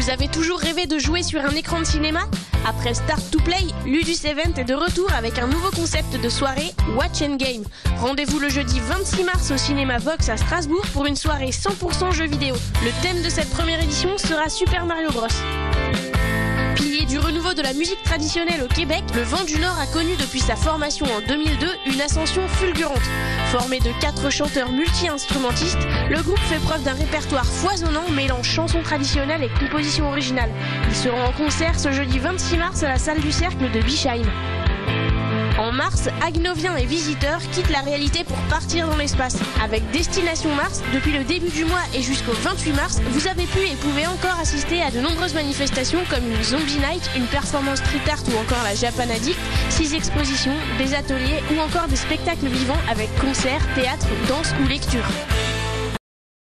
Vous avez toujours rêvé de jouer sur un écran de cinéma Après Start to Play, Ludus Event est de retour avec un nouveau concept de soirée, Watch and Game. Rendez-vous le jeudi 26 mars au cinéma Vox à Strasbourg pour une soirée 100% jeux vidéo. Le thème de cette première édition sera Super Mario Bros. De la musique traditionnelle au Québec, le Vent du Nord a connu depuis sa formation en 2002 une ascension fulgurante. Formé de quatre chanteurs multi-instrumentistes, le groupe fait preuve d'un répertoire foisonnant mêlant chansons traditionnelles et compositions originales. Ils seront en concert ce jeudi 26 mars à la salle du Cercle de Bischheim. En mars, Agnoviens et visiteurs quittent la réalité pour partir dans l'espace. Avec Destination Mars, depuis le début du mois et jusqu'au 28 mars, vous avez pu et pouvez encore assister à de nombreuses manifestations comme une Zombie Night, une performance street art ou encore la Japan Addict, six expositions, des ateliers ou encore des spectacles vivants avec concerts, théâtre, danse ou lecture.